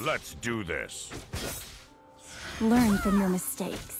Let's do this. Learn from your mistakes.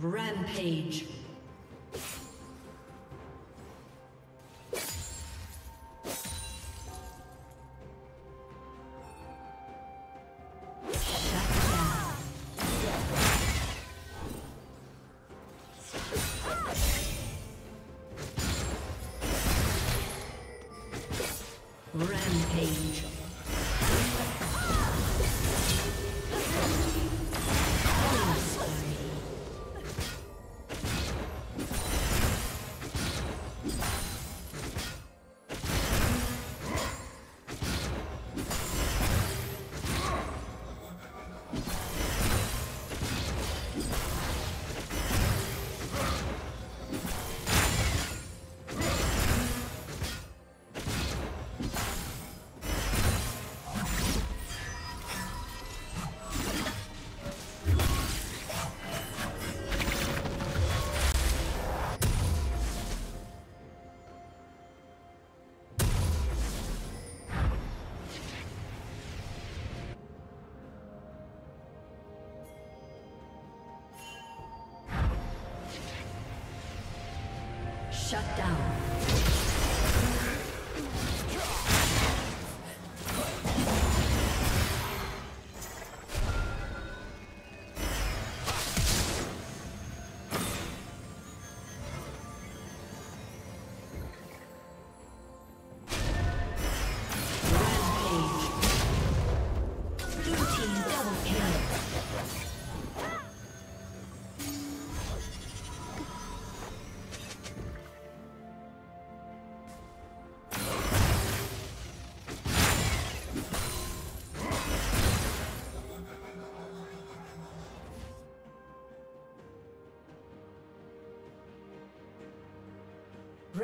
Rampage. Shut down.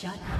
Shut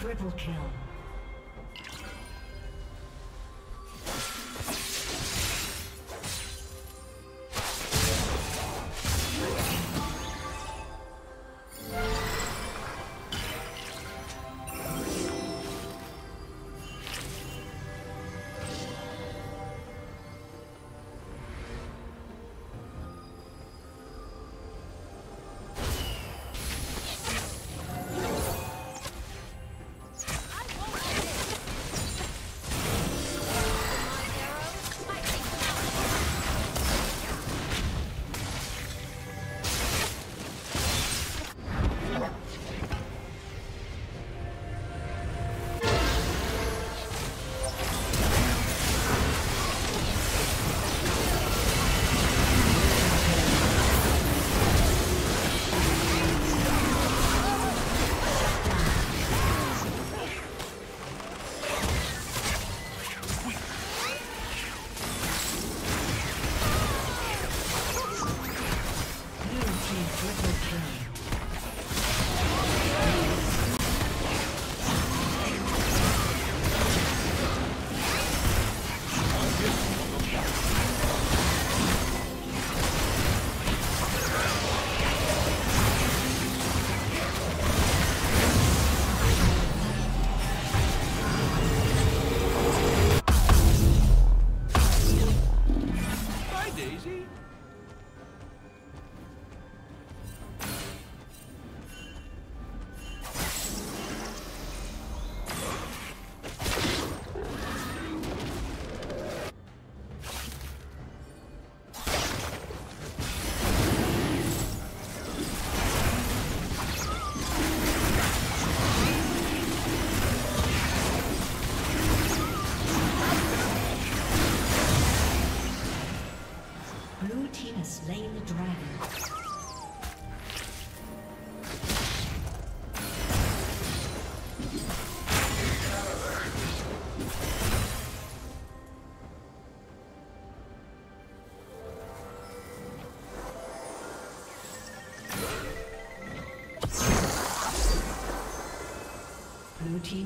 Triple kill.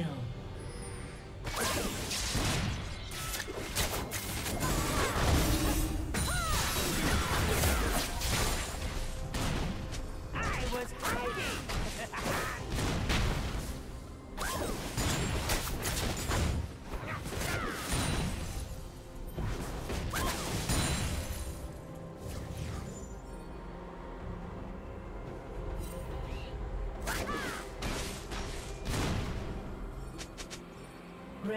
kill.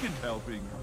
Second helping.